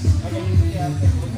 Gracias.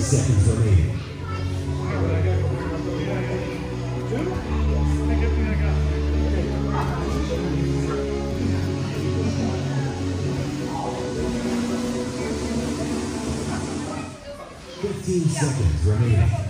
Seconds remaining. 15 seconds remaining.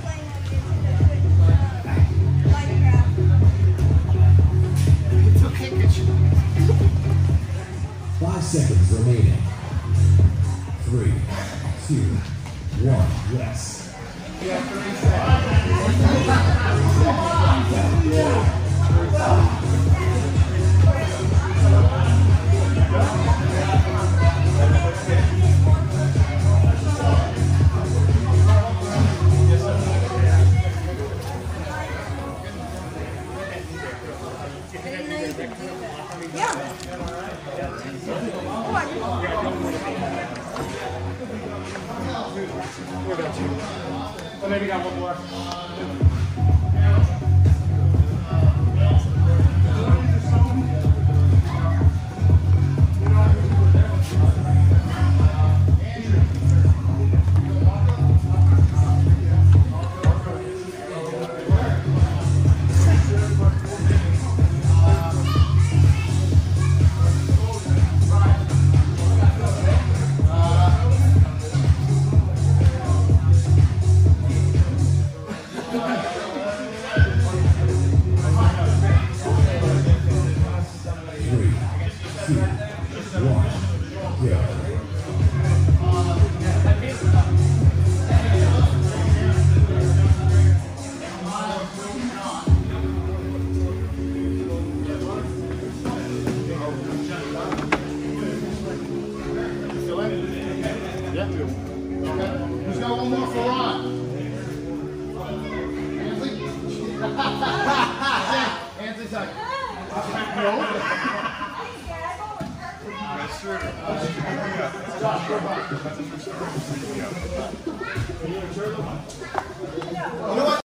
Well, maybe got one more. Ansley? Ansley's like, no. Josh.